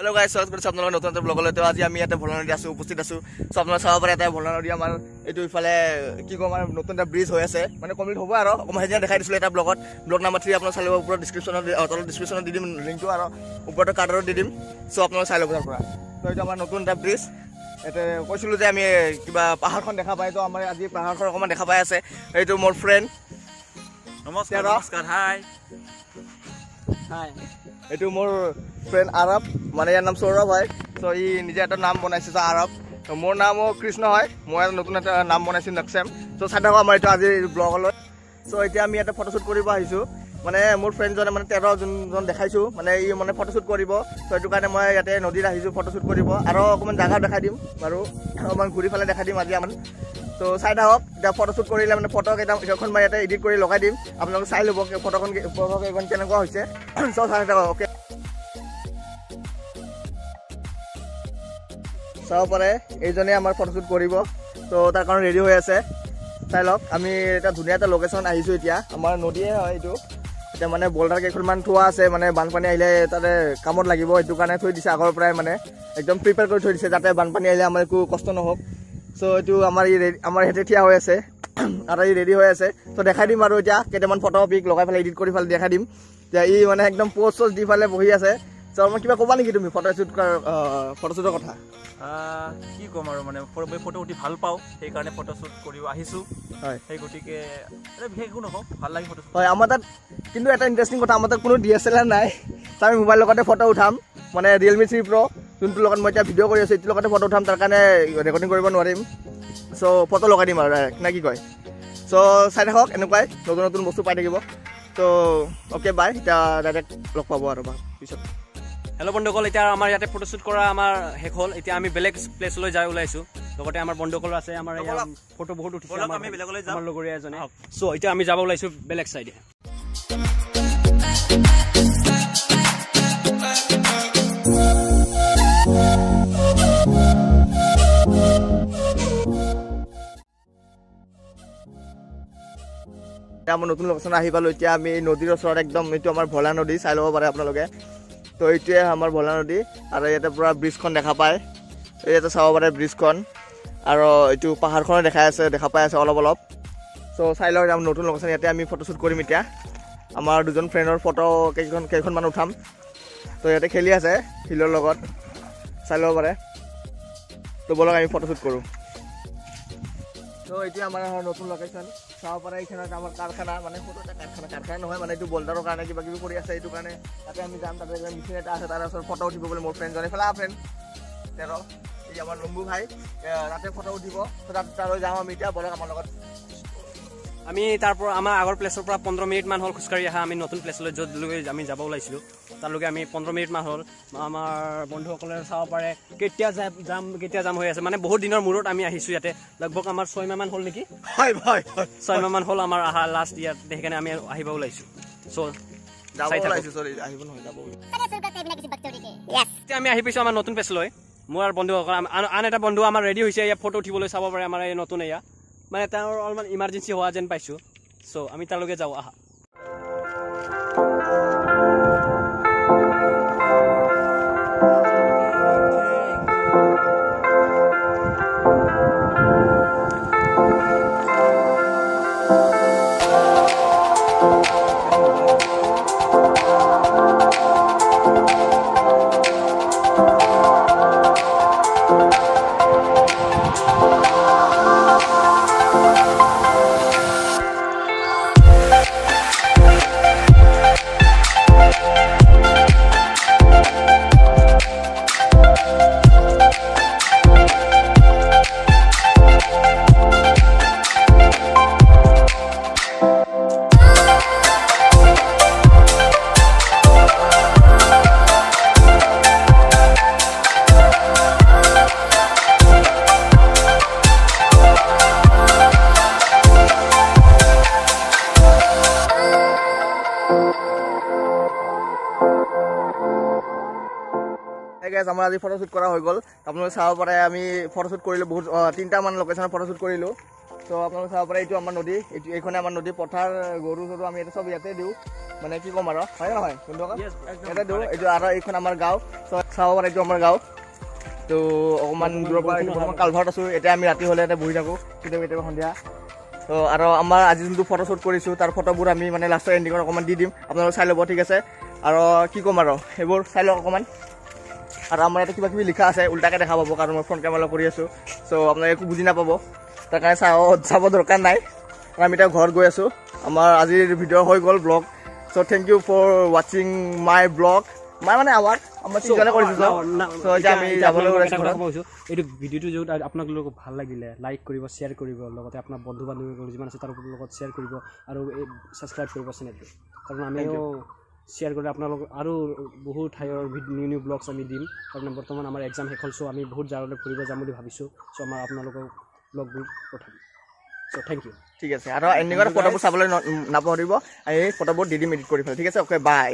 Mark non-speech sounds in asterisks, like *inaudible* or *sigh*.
স্বাগত কৰিছোঁ আপোনালোকৰ নতুন এটা ব্লগলৈ তো আজি আমি ইয়াতে ভোলা নদী আছোঁ উপস্থিত আছোঁ। চ' আপোনালোকে চাব পাৰে এটা ভোলা নদী আমাৰ এইটো ইফালে কি ক'ম আমাৰ নতুন এটা ব্ৰিজ হৈ আছে। মানে কমপ্লিট হ'ব আৰু অকণমান সেইদিনা দেখাই দিছিলোঁ এটা ব্লগত ব্লগ নাম্বাৰ থ্ৰী আপোনালোকে চাই ল'ব ওপৰত ডিছক্ৰিপশ্যনত তলত ডিছক্ৰিপশ্যনত দি দিম লিংকটো আৰু ওপৰতে কাৰ্ডত দি দিম। চ' আপোনালোকে চাই ল'ব তাৰ পৰা। তো এইটো আমাৰ নতুন এটা ব্ৰিজ ইয়াতে কৈছিলোঁ যে আমি কিবা পাহাৰখন দেখা পাই তো আমাৰ আজি পাহাৰখন অকণমান দেখা পাই আছে। এইটো মোৰ ফ্ৰেণ্ড নমস্কাৰ। নমস্কাৰ হাই এইটো মোৰ ফ্ৰেণ্ড আৰৱ। মানে ইয়াৰ নাম সৌৰভ হয়। চ' ই নিজে এটা নাম বনাইছে যে আৰৱ। ত' মোৰ নামো কৃষ্ণ হয় মই নতুন এটা নাম বনাইছোঁ নক্সেম চ' চাই থাকোঁ আমাৰ এইটো আজিৰ ব্লগলৈ। চ' এতিয়া আমি ইয়াতে ফটোশ্বুট কৰিব আহিছোঁ। মানে মোৰ ফ্ৰেণ্ডজনে মানে তেৰ যোনজন দেখাইছোঁ। মানে ই মানে ফটোশ্বুট কৰিব। চ' সেইটো কাৰণে মই ইয়াতে নদীত আহিছোঁ ফটোশ্বুট কৰিব। আৰু অকণমান জাগা দেখাই দিম বাৰু। অকণমান ঘূৰি ফালে দেখাই দিম আজি আমাৰ। ত' চাই থাকক এতিয়া ফটোশ্বুট কৰিলে মানে ফটো কেইটা কেইখন মই ইয়াতে এডিট কৰি লগাই দিম। আপোনালোকে চাই ল'ব ফটোখন ফটো কেইখন কেনেকুৱা হৈছে। *coughs* চ' চাই থাকক অ'কে চাব পাৰে এইজনে আমাৰ ফটোশ্বুট কৰিব। ত' তাৰ কাৰণে ৰেডি হৈ আছে। চাই লওক আমি এটা ধুনীয়া এটা লোকেশ্যন আহিছোঁ এতিয়া। আমাৰ নদীয়ে হয় এইটো। এতিয়া মানে বল্ডাৰ কেইখনমান থোৱা আছে মানে বানপানী আহিলে তাতে কামত লাগিব সেইটো কাৰণে থৈ দিছে আগৰ পৰাই মানে। একদম প্ৰিপেয়াৰ কৰি থৈ দিছে যাতে বানপানী আহিলে আমাৰ একো কষ্ট নহওক। চ' এইটো আমাৰ ই আমাৰ ইয়াতে থিয়া হৈ আছে। *clears throat* আৰু ই ৰেডি হৈ আছে। ত' দেখাই দিম আৰু এতিয়া কেইটামান ফটো পিক লগাই পেলাই এডিট কৰি পেলাই দেখাই দিম। এতিয়া ই মানে একদম প'ষ্ট চষ্ট দি পেলাই বহি আছে। চ' মই কিবা ক'বা নেকি তুমি? ফটোশ্বুট কৰাৰ ফটোশ্বুটৰ কথা? কি ক'ম আৰু মানে মই ফটো উঠি ভাল পাওঁ সেইকাৰণে ফটোশ্বুট কৰিব আহিছোঁ। হয়। সেই গতিকে বিশেষ একো নকওঁ ভাল লাগে ফটোশ্বুট হয় আমাৰ তাত কিন্তু এটা ইণ্টাৰেষ্টিং কথা আমাৰ তাত কোনো ডি এছ এল আৰ নাই। ত' আমি মোবাইল লগতে ফটো উঠাম। মানে ৰিয়েলমি থ্ৰী প্ৰ' যোনটোৰ লগত মই এতিয়া ভিডিঅ' কৰি আছোঁ এইটোৰ লগতে ফটো উঠাম তাৰ কাৰণে ৰেকৰ্ডিং কৰিব নোৱাৰিম। চ' ফটো লগাই দিম আৰু ডাইৰেক্ট নে কি কয়? চ' চাই থাকক এনেকুৱাই নতুন নতুন বস্তু পাই থাকিব। ত' অ'কে বাই এতিয়া ডাইৰেক্ট লগ পাব আৰু পিছত। হেল্ল' বন্ধুসকল এতিয়া আমাৰ ইয়াতে ফটোশ্বুট কৰা আমাৰ শেষ হ'ল। এতিয়া আমি বেলেগ প্লেচলৈ যাই ওলাইছোঁ। লগতে আমাৰ বন্ধুসকল আছে আমাৰ ইয়াৰ ফটো বহুত উঠিছে আমাৰ- লগৰীয়া এজনে। চ' এতিয়া আমি যাব ওলাইছোঁ বেলেগ চাইডে আমাৰ নতুন লোকেশ্যন আহি পালোঁ। এতিয়া আমি নদীৰ ওচৰত একদম এইটো আমাৰ ভোলা নদী চাই ল'ব পাৰে আপোনালোকে। তো এইটোৱে আমাৰ ভোলা নদী আৰু ইয়াতে পূৰা ব্ৰিজখন দেখা পায়। ইয়াতে চাব পাৰে ব্ৰিজখন। আৰু এইটো পাহাৰখনো দেখাই আছে দেখা পাই আছে অলপ অলপ। চ' চাই আমাৰ নতুন লোকেশ্যন ইয়াতে আমি ফটোশ্বুট কৰিম এতিয়া। আমাৰ দুজন ফ্ৰেণ্ডৰ ফটো কেইখন কেইখনমান উঠাম। তো ইয়াতে খেলি আছে শিলৰ লগত। চাই ল'ব পাৰে। তো ব'লক আমি ফটোশ্বুট কৰোঁ। তো এইটো আমাৰ নতুন লোকেশ্যন চাব পাৰে এইখনত আমাৰ কাৰখানা মানে সৰু এটা কাৰখানা কাৰখানা নহয় মানে এইটো বল্ডাৰৰ কাৰণে কিবা কিবি কৰি আছে এইটো কাৰণে। তাতে আমি যাম তাতে মেচিন এটা আছে তাৰ ওচৰত ফটো উঠিব বুলি মোৰ ফ্ৰেণ্ডজনে ফেলা ফ্ৰেণ্ড তেৰ এই আমাৰ লম্বু ভাই তাতে ফটো উঠিব। তাত তালৈ যাম আমি এতিয়া বলক আমাৰ লগত। আমি তাৰ পৰা আমাৰ আগৰ প্লেচৰ পৰা পোন্ধৰ মিনিটমান হ'ল খোজকাঢ়ি অহা আমি নতুন প্লেচলৈ য'তলৈকে আমি যাব ওলাইছিলোঁ। তালৈকে আমি পোন্ধৰ মিনিটমান হ'ল। আমাৰ বন্ধুসকলে চাব পাৰে কেতিয়া যাম যাম কেতিয়া যাম হৈ আছে। মানে বহুত দিনৰ মূৰত আমি আহিছোঁ ইয়াতে। লগভগ আমাৰ ছয়মাহমান হ'ল নেকি? হয় হয় ছয়মাহমান হ'ল আমাৰ অহা লাষ্ট ইয়াত সেইকাৰণে আমি আহিব ওলাইছোঁ। চ' আমি আহি পাইছোঁ আমাৰ নতুন প্লেচলৈ মোৰ আৰু বন্ধুসকল আন এটা বন্ধু আমাৰ ৰেডি হৈছে ইয়াত ফটো উঠিবলৈ চাব পাৰে আমাৰ এই নতুন এয়া। মানে তেওঁৰ অলপমান ইমাৰ্জেঞ্চি হোৱা যেন পাইছোঁ। চ' আমি তালৈকে যাওঁ আহা। Guys, আমাৰ আজি ফটোশ্বুট কৰা হৈ গ'ল। আপোনালোকে চাব পাৰে আমি ফটোশ্বুট কৰিলোঁ বহুত তিনিটামান লোকেশ্যনত ফটোশ্বুট কৰিলোঁ। তো আপোনালোকে চাব পাৰে এইটো আমাৰ নদী এইটো এইখনে আমাৰ নদী পথাৰ গৰু চৰু আমি ইয়াতে চব ইয়াতে দিওঁ। মানে কি ক'ম আৰু হয় নহয় কোনটো ইয়াতে দিওঁ এইটো আৰু এইখন আমাৰ গাঁও। চ চাব পাৰে এইটো আমাৰ গাঁও। তো অকণমান দূৰৰ পৰা এইটো কালভাৰত আছোঁ এতিয়া আমি ৰাতি হ'লে ইয়াতে বহি থাকোঁ কেতিয়াবা কেতিয়াবা সন্ধিয়া। তো আৰু আমাৰ আজি যোনটো ফটো শ্বুট কৰিছোঁ তাৰ ফটোবোৰ আমি মানে লাষ্টৰ এণ্ডিঙত অকণমান দি দিম। আপোনালোকে চাই ল'ব ঠিক আছে? আৰু কি ক'ম আৰু সেইবোৰ চাই লওক অকণমান। আৰু আমাৰ ইয়াতে কিবা কিবি লিখা আছে উল্টাকৈ দেখা পাব কাৰণ মই ফ্ৰণ্ট কেমেৰা কৰি আছোঁ। চ' আপোনালোকে একো বুজি নাপাব। তাৰ কাৰণে চাব চাব দৰকাৰ নাই। আৰু আমি এতিয়া ঘৰত গৈ আছোঁ। আমাৰ আজিৰ ভিডিঅ' হৈ গ'ল blog. So' thank you for ৱাচিং মাই ব্লগ মাই মানে আমাৰ এইটো ভিডিঅ'টো য'ত আপোনালোকক ভাল লাগিলে লাইক কৰিব শ্বেয়াৰ কৰিব লগতে আপোনাৰ বন্ধু বান্ধৱীসকল যিমান আছে তাৰ লগত শ্বেয়াৰ কৰিব আৰু ছাবস্ক্ৰাইব কৰিব চেনেলটো। কাৰণ আমিও শ্বেয়াৰ কৰিলে আপোনালোক আৰু বহুত ঠাইৰ নিউ নিউ ব্লগছ আমি দিম। কাৰণ বৰ্তমান আমাৰ এক্সাম শেষ হ'ল চ' আমি বহুত জাগালৈ ফুৰিব যাম বুলি ভাবিছোঁ। চ' আমাৰ আপোনালোকক ব্লগবোৰ পঠাম। চ' থেংক ইউ ঠিক আছে আৰু এণ্ডিঙত ফটোবোৰ চাবলৈ নাপাহৰিব। আমি ফটোবোৰ দি দিম এডিট কৰি পেলাই। ঠিক আছে অ'কে বাই